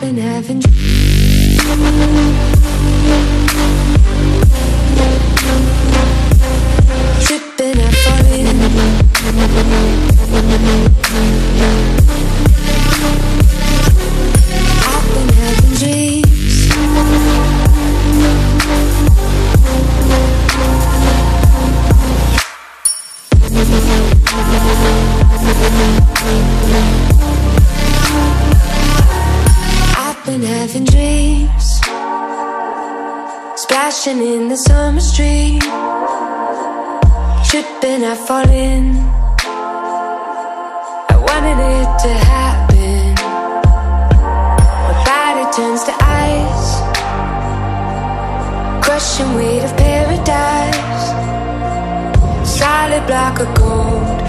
been having Tripping and falling. I've been having dreams been having dreams. Splashing in the summer stream. Tripping, I fall in. I wanted it to happen. My body turns to ice. Crushing weight of paradise. Solid block of gold